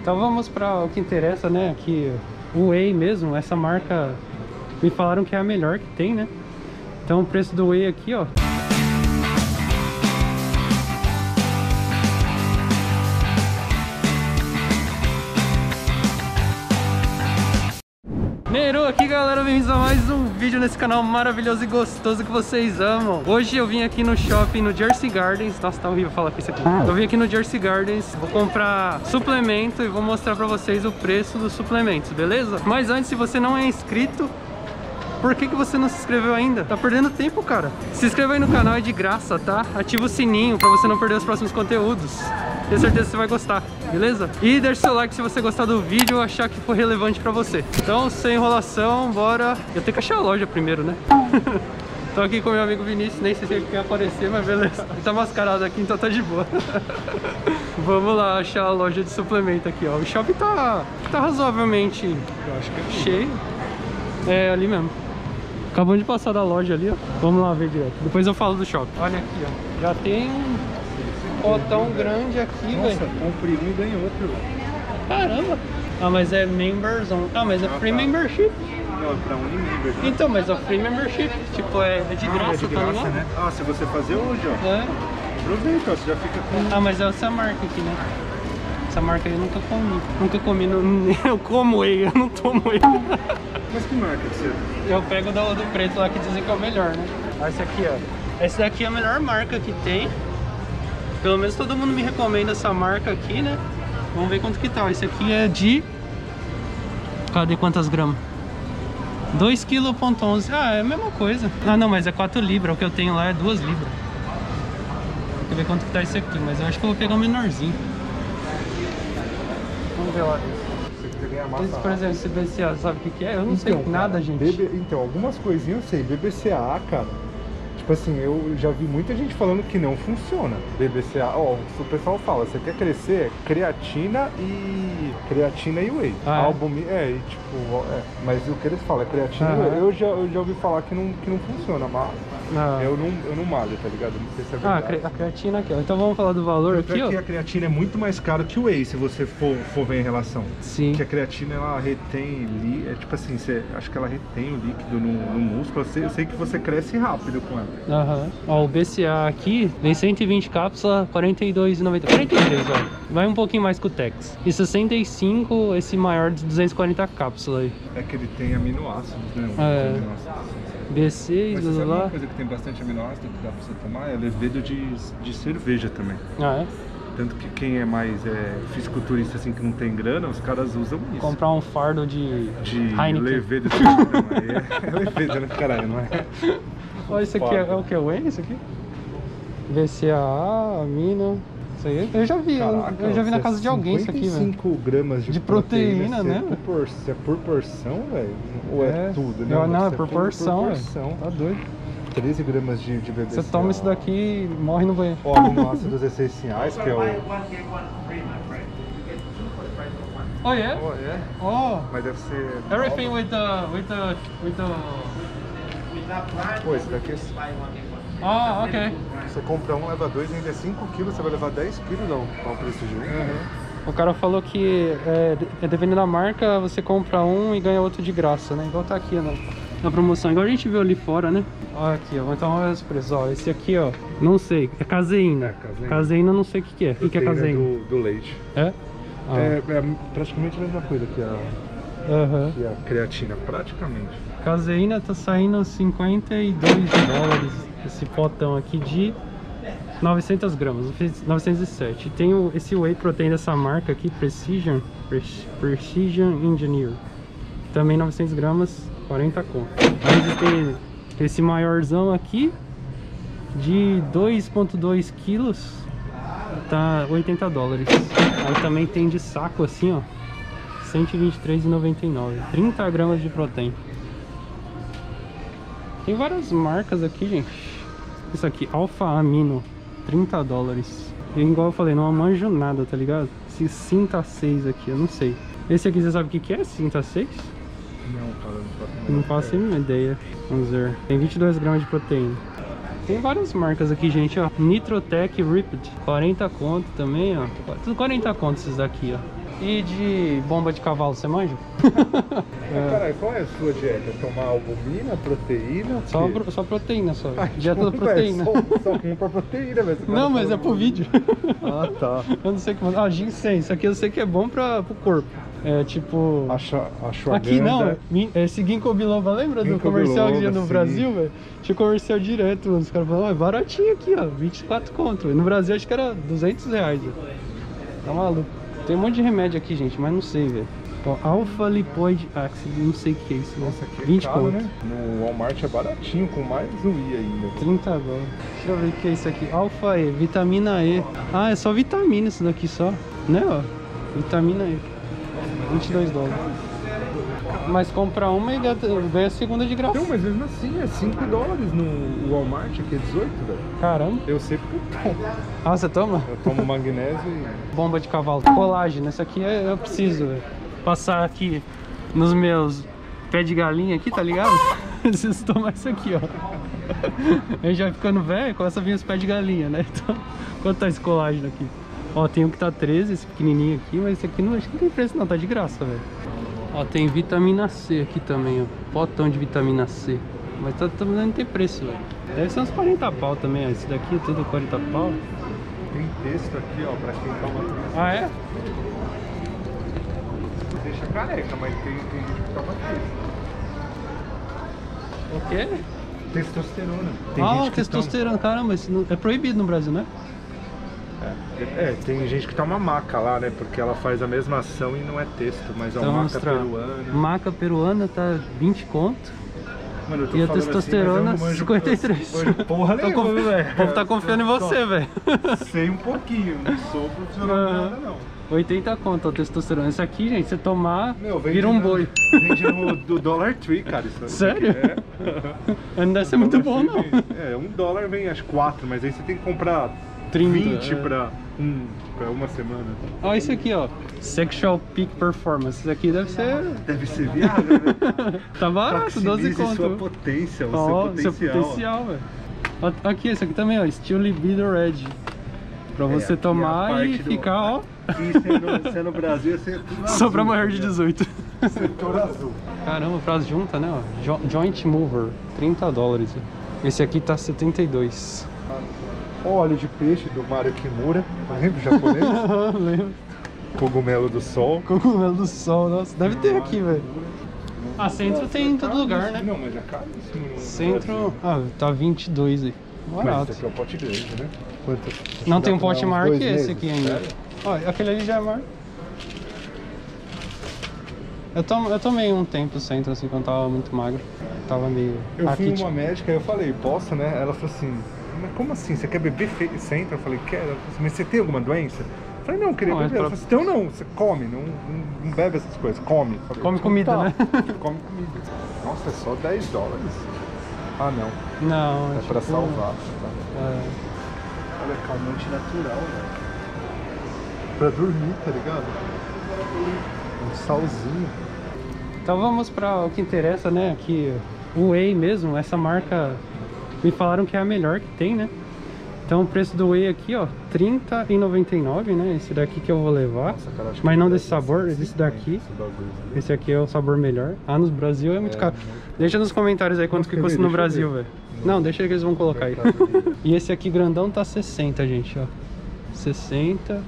Então vamos para o que interessa, né? Aqui o Whey mesmo, essa marca me falaram que é a melhor que tem, né? Então o preço do Whey aqui, ó. Neiro aqui galera, bem-vindos a mais um vídeo nesse canal maravilhoso e gostoso que vocês amam Hoje eu vim aqui no shopping no Jersey Gardens Nossa, tá horrível falar com isso aqui Eu vim aqui no Jersey Gardens, vou comprar suplemento e vou mostrar pra vocês o preço dos suplementos, beleza? Mas antes, se você não é inscrito, por que, que você não se inscreveu ainda? Tá perdendo tempo, cara. Se inscreva aí no canal, é de graça, tá? Ativa o sininho pra você não perder os próximos conteúdos. Tenho certeza que você vai gostar, beleza? E deixe seu like se você gostar do vídeo ou achar que for relevante pra você. Então, sem enrolação, bora... Eu tenho que achar a loja primeiro, né? Tô aqui com meu amigo Vinícius, nem sei se ele quer aparecer, mas beleza. Ele tá mascarado aqui, então tá de boa. Vamos lá achar a loja de suplemento aqui, ó. O shopping tá, tá razoavelmente Eu acho que é cheio. É, ali mesmo. Acabamos de passar da loja ali, ó. Vamos lá ver direto. Depois eu falo do shopping. Olha aqui, ó. Já tem um potão grande aqui, Nossa, velho. comprei um e ganhei outro. Caramba. Ah, mas é members on... Ah, mas é Ah, free tá. membership. Não, é pra Unimember. Então, mas é free membership. Tipo, é, é de Ah, graça, é de tá graça, ligado? né? Ah, se você fazer hoje, ó. É. Aproveita, ó, você já fica com... Ah, mas é essa marca aqui, né? Essa marca aí eu nunca comi. Nunca comi. No... Eu como whey, eu não tomo whey. Mas que marca que você... Eu pego do, do preto lá que dizem que é o melhor, né? Olha esse aqui, ó. Esse daqui é a melhor marca que tem. Pelo menos todo mundo me recomenda essa marca aqui, né? Vamos ver quanto que tá. Esse aqui é de... Cadê quantas gramas? 2 kg ponto 11. Ah, é a mesma coisa. Ah, não, mas é 4 libras. O que eu tenho lá é 2 libras. Eu ver quanto que tá esse aqui. Mas eu acho que eu vou pegar o menorzinho. Vamos ver lá. Esse, por exemplo, esse BCA, sabe o que que é? Eu não sei Então, nada, cara, gente. BB Então, algumas coisinhas eu sei. BBCA, cara... Tipo assim, eu já vi muita gente falando que não funciona. BBCA, ó, o pessoal fala, você quer crescer? Creatina e... Creatina e whey. Ah, é? Albumi... É, e tipo... ó, é, Mas o que eles falam é creatina e Aham. whey. Eu já, eu já ouvi falar que não, que não funciona, mas... Ah. Eu não, eu não malho, tá ligado? Não sei se é Ah, a verdade. cre- a creatina aqui, ó. Então vamos falar do valor Tanto aqui, é que ó. a creatina é muito mais cara que o whey, se você for, for ver em relação. Sim. Que a creatina ela retém li, é tipo assim, você, acho que ela retém o líquido no, no músculo. Eu sei, eu sei que você cresce rápido com ela. Aham. Ó, o BCA aqui vem 120 cápsulas, 42,90. 43, ó. Vai um pouquinho mais que o Tex. E 65, esse maior de 240 cápsulas aí. É que ele tem aminoácidos, né? É. aminoácidos. B6, Mas você blá sabe blá uma blá. coisa que tem bastante aminoácido que dá pra você tomar? É levedo de, de cerveja também. Ah, é? Tanto que quem é mais é, fisiculturista assim que não tem grana, os caras usam isso. Comprar um fardo de, de Heineken. levedo de não, aí é, é levedo, né? Caralho, não é? Olha, isso aqui é, é o que? O Whey, isso aqui? BCAA, amina. Isso aí eu já vi, eu- Caraca, eu já vi na ó, casa de alguém isso aqui, velho. 55 gramas de, De proteína, se né? É por, por- é por porção, velho? Ou é, tudo, né? Não, é Se por porção, velho. Tá doido. 13 gramas de, de BBCA. Você toma isso daqui e morre no banheiro. Ó, aminoácidos essenciais, que é o... Oh, yeah? Oh, é? Oh, Mas deve ser... everything with the, with the, with the... Esse daqui, é- Ah, ok. você compra um, leva dois, ainda é 5 quilos, você vai levar 10 quilos, dá o, dá o preço de um. O cara falou que é, é, dependendo da marca, você compra um e ganha outro de graça, né? Igual tá aqui na, na promoção. Igual a gente viu ali fora, né? Olha aqui, ó. Então olha os preços. Ó, esse aqui, ó. Não sei. É caseína. É, caseína. Caseína, não sei o que, que é. O que, que é caseína? Do, do leite. É? Ah. É, é praticamente a mesma coisa que a, Aham. que a creatina, praticamente. Caseína tá saindo 52 dólares. Esse potão aqui de 900 gramas, 907. E tem esse whey protein dessa marca aqui, Precision, Pre- Precision Engineer. Também 900 gramas, 40 conto. Aí existem esse maiorzão aqui de 2.2 quilos, tá 80 dólares. Aí também tem de saco assim, ó, 123,99. 30 gramas de proteína. Tem várias marcas aqui, gente. Isso aqui, Alfa Amino, 30 dólares. E igual eu falei, não manjo nada, tá ligado? Esse Cinta 6 aqui, eu não sei. Esse aqui, você sabe o que que é? Cinta 6? Não, cara, não faço a Não faço ideia. ideia. Vamos ver. Tem 22 gramas de proteína. Tem várias marcas aqui, gente, ó. Nitrotech Ripped, 40 conto também, ó. Tudo 40 conto esses daqui, ó. E de bomba de cavalo, você manja? Mas, caralho, qual é a sua dieta? Tomar albumina, proteína? Só, pro- só proteína, só. Ai, Dieta da desculpa, proteína. É só, só compra proteína, velho. Não, mas é pro vídeo. Ah, tá. Eu não sei como. Ah, ginseng. Isso aqui eu sei que é bom pra, pro corpo. É tipo. Acho, acho Aqui não, min- esse ginkgo biloba, lembra do Ginkgo comercial que tinha no sim. Brasil, velho? Tinha comercial direto, mano. os caras falavam, ó, é baratinho aqui, ó, 24 conto. No Brasil acho que era 200 reais. Tá maluco. Tem um monte de remédio aqui, gente, mas não sei, velho. Ó, Alpha Lipoid Axi, não sei o que é isso, né? Nossa, aqui é 20 caro, né? No Walmart é baratinho, com mais um I ainda. 30 dólares. Deixa eu ver o que é isso aqui. Alfa E, vitamina E. Ah, é só vitamina isso daqui só. Né, ó? Vitamina E. 22 dólares. Mas compra uma e ganha ganha a segunda de graça. Então, mas mesmo assim, é 5 dólares no Walmart, aqui é 18, velho. Caramba. Eu sei porque eu. Ah, você toma? Eu tomo magnésio e... Bomba de cavalo. Colágeno. Essa aqui é- eu preciso velho. passar aqui nos meus pés de galinha aqui, tá ligado? Preciso tomar isso aqui, ó. Aí já ficando velho, começa a vir os pés de galinha, né? Então, quanto tá esse colágeno aqui? Ó, tem um que tá 13, esse pequenininho aqui, mas esse aqui não, acho que não tem preço não, tá de graça, velho. Ó, tem vitamina C aqui também, ó. Potão de vitamina C. Mas tá, tá, não tem preço, velho. Deve ser uns 40 pau também, ó. Esse daqui é tudo 40 pau. Tem texto aqui, ó, pra quem toma... Ah, é? Deixa careca, mas tem, tem gente que toma texto. O quê? Testosterona. Tem ah, testosterona, caramba, isso não- é proibido no Brasil, né? É, tem gente que toma maca lá, né? Porque ela faz a mesma ação e não é texto, mas é Então, uma vamos maca peruana. Maca peruana tá 20 conto. Mano, eu tô E a assim, testosterona, não manjo- 53. eu manjo porra Tá nenhuma, confi- velho. O povo tá confiando em você, velho. Sei um pouquinho, não sou profissional Aham. nada, não. 80 conto a testosterona. Isso aqui, gente, você tomar, Meu, vira um no- boi. Vende no do Dollar Tree, cara. Isso Sério? É. Não deve ser muito bom, não. vem- É, um dólar vem acho quatro, mas aí você tem que comprar 30, 20 é. pra, um, pra uma semana. Ó, isso aqui, ó. Sexual Peak Performance. Isso aqui deve ser. Deve ser viável, né? Tá barato, 12 Maximize sua conto. potência, o Ó, seu seu potencial. potencial, velho. Ó, Aqui, esse aqui também, ó. Steel Libido Red. Pra É, você é tomar e parte do- ficar, ó. Aqui sendo, sendo Brasil, ia ser tudo Só pra maior de tá ligado? 18. Setor azul. Caramba, frase junta, né? ó. Jo- Joint Mover, 30 dólares. Esse aqui tá 72. Óleo de peixe do Mario Kimura, lembra o japonês? Lembro. Cogumelo do sol. Cogumelo do sol, nossa, deve ter aqui, velho. Ah, centro tem em todo lugar, né? Não, mas é no Centro, ah, tá 22 aí. Mas Barato. esse aqui é o pote grande, né? Quanto? Não tem um pote maior que esse meses, aqui ainda. sério? Ó, aquele ali já é maior. Eu, tom, eu tomei um tempo centro, assim, quando tava muito magro. Tava meio Eu fui raquítico. numa médica e eu falei, posso, né? Ela falou assim, mas como assim? Você quer beber fe- centro? Eu falei, quero. Ela assim, mas você tem alguma doença? Eu falei, não, eu queria Não, é beber. Ela pra- falou assim, então não, você come, não, não, bebe essas coisas, come. Falei, Come "Então comida, tá." né? come comida. Nossa, é só 10 dólares? Ah, não. Não, É pra tipo, salvar. Tá? é. Olha, calmante natural, velho. Pra dormir, tá ligado? Um salzinho. Então vamos para o que interessa, né? Aqui o Whey mesmo, essa marca me falaram que é a melhor que tem, né? Então o preço do Whey aqui, ó, R$30,99, né? Esse daqui que eu vou levar. Nossa, cara, Mas não deve desse sabor, 50 esse daqui. esse bagulho. Esse aqui é o sabor melhor. Ah, no Brasil é muito É, caro. muito. Deixa nos comentários aí quanto que custa no Brasil, velho. Não, deixa que eles vão colocar aí. E esse aqui grandão tá 60, gente, ó. 60.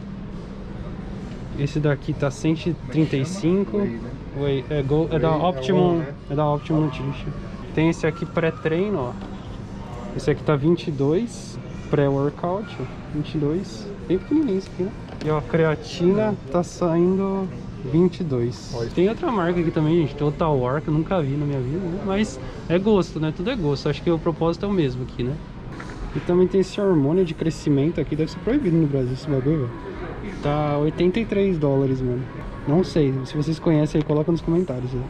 Esse daqui tá 135. Whey, né? Whey, é, go, é da é Optimum, né? é da Optimum Nutrition. Tem esse aqui pré-treino, ó. Esse aqui tá 22, pré-workout, ó, 22. Bem pequenininho esse aqui, né? E ó, a creatina tá saindo 22. Olha. Tem outra marca aqui também, gente, Total War, que eu nunca vi na minha vida, né? Mas é gosto, né? Tudo é gosto. Acho que o propósito é o mesmo aqui, né? E também tem esse hormônio de crescimento aqui, deve ser proibido no Brasil esse bagulho, velho. Tá 83 dólares, mano. Não sei, se vocês conhecem aí, coloca nos comentários. Né?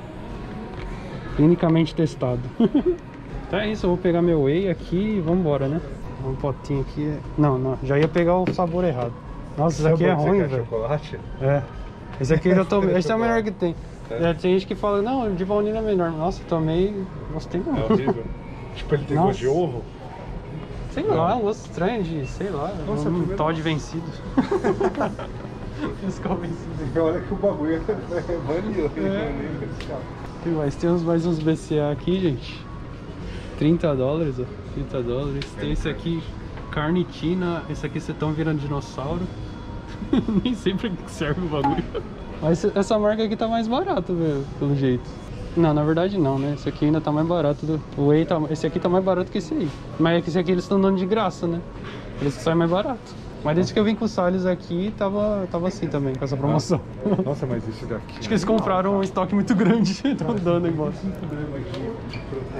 Clinicamente testado. então é isso, eu vou pegar meu whey aqui e vambora, né? Um potinho aqui. é- Não, não, já ia pegar o sabor errado. Nossa, isso aqui é ruim, velho. chocolate? É. Esse aqui eu já tomei. Esse é o melhor que tem. É. Já tem gente que fala, não, de baunilha é melhor. Nossa, eu tomei. Gostei não. É horrível. tipo, ele tem Nossa. gosto de ovo. Sei lá, um gosto estranho de, sei lá, Nossa, um primeiro- Todd vencido. Skull vencido. Olha que o bagulho é vanilla. É. Tem mais, tem uns, mais uns BCA aqui, gente. 30 dólares, ó. 30 dólares. Tem esse aqui, carnitina. Esse aqui vocês estão virando dinossauro. Nem que serve o bagulho. Mas essa marca aqui tá mais barata, velho, pelo jeito. Não, na verdade não, né? Esse aqui ainda tá mais barato. Do... O Whey tá... Esse aqui tá mais barato que esse aí. Mas é esse aqui eles estão dando de graça, né? Por isso que sai mais barato. Mas desde que eu vim com o Salles aqui, tava, tava assim também, com essa promoção. Nossa, mas isso daqui. Acho que eles compraram um estoque muito grande e estão dando embora.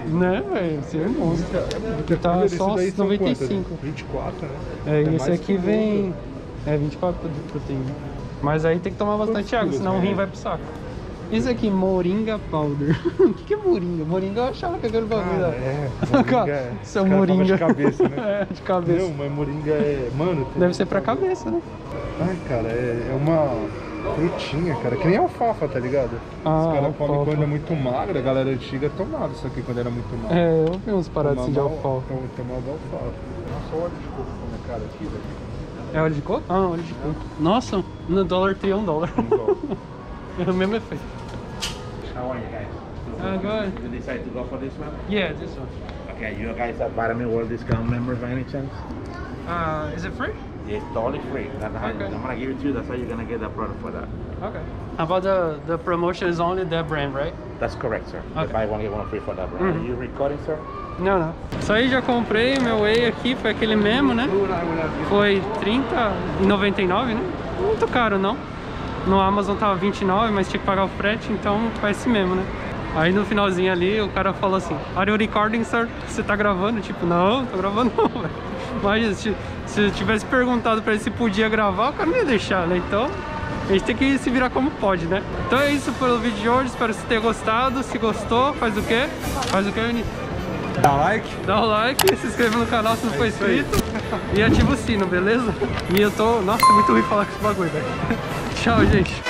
Né, velho? Esse é monstro. Porque tá só daí são 95. quantas? 24, né? É, e mais esse aqui vem. É 24 de proteína. Mas aí tem que tomar bastante água, senão o rim vai pro saco. Esse aqui, Moringa Powder. O que, que é Moringa? Moringa eu achava que era aquele bagulho. Lá. é. Moringa é. Isso é Moringa. de cabeça, né? é, de cabeça. Não, mas moringa é. Mano, Deve ser pra cabeça, né? Ai, cara, é, é uma frutinha, cara. Que nem alfafa, tá ligado? Ah, Os caras comem quando é muito magra, a galera antiga tomava isso aqui quando era muito magra. É, eu vi uns paradas assim de alfafa. tom- Tomava alfafa. Nossa, óleo de coco na cara aqui, velho. É óleo de coco? Ah, óleo de coco. Nossa, no dólar tem um dólar. é o mesmo efeito. How are you guys? Ah, good. You decide to go for this one? Yeah, this one. Okay, you guys are Vitamin World Discount members by any chance? Uh, is it free? It's totally free. That's how, Okay. I'm gonna give it to you. That's how you're gonna get the product for that. Okay. How about the the promotion is only that brand, right? That's correct, sir. Okay. You buy one, get one free for that brand. Mhm. Are you recording, sir? Não, não. Isso aí já comprei, meu whey aqui foi aquele mesmo, né? Foi 30,99, né? Muito caro, não. No Amazon tava 29, mas tinha que pagar o frete, então foi esse mesmo, né? Aí no finalzinho ali o cara falou assim, Are you recording, sir? Você tá gravando? Tipo, não, tô gravando não, velho. Mas se, se eu tivesse perguntado pra ele se podia gravar, o cara não ia deixar, né? Então, a gente tem que se virar como pode, né? Então é isso pelo vídeo de hoje, espero que você tenha gostado. Se gostou, faz o quê? Faz o quê, Vinícius? Dá like? Dá o like, se inscreva no canal se não for inscrito e ativa o sino, beleza? E eu tô. Nossa, é muito ruim falar com esse bagulho, velho. Tchau, gente.